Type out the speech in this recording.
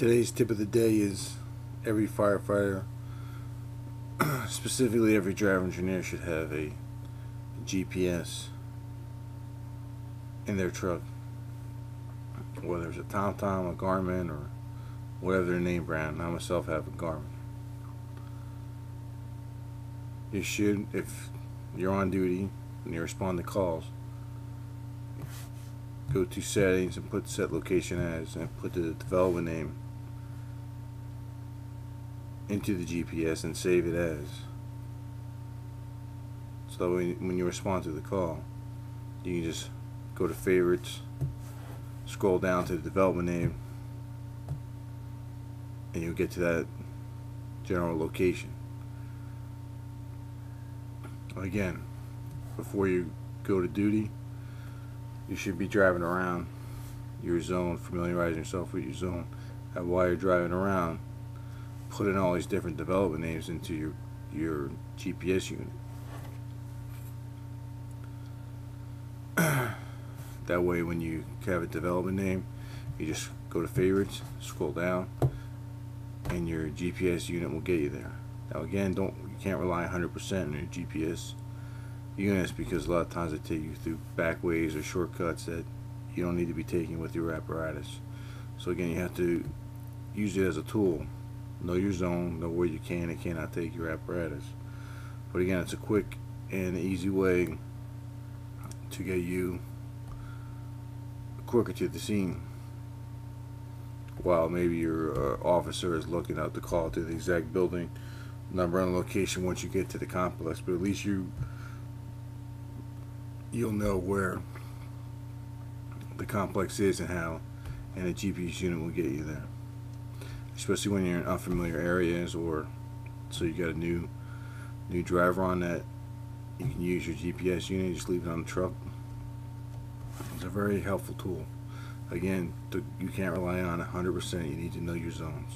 Today's tip of the day is every firefighter, specifically every driver engineer, should have a GPS in their truck. Whether it's a TomTom, a Garmin, or whatever their name brand. I myself have a Garmin. You should, if you're on duty and you respond to calls, go to settings and put set location as and put the development name into the GPS and save it as so when, when you respond to the call you can just go to favorites scroll down to the development name and you'll get to that general location again before you go to duty you should be driving around your zone, familiarizing yourself with your zone. And while you're driving around, put in all these different development names into your your GPS unit. that way, when you have a development name, you just go to favorites, scroll down, and your GPS unit will get you there. Now, again, don't you can't rely 100% on your GPS units because a lot of times they take you through back ways or shortcuts that you don't need to be taking with your apparatus. So again, you have to use it as a tool. Know your zone, know where you can and cannot take your apparatus. But again, it's a quick and easy way to get you quicker to the scene. While maybe your uh, officer is looking out the call to the exact building number and location once you get to the complex. But at least you you'll know where the complex is and how and a GPS unit will get you there especially when you're in unfamiliar areas or so you got a new new driver on that you can use your GPS unit just leave it on the truck. It's a very helpful tool. Again you can't rely on 100% you need to know your zones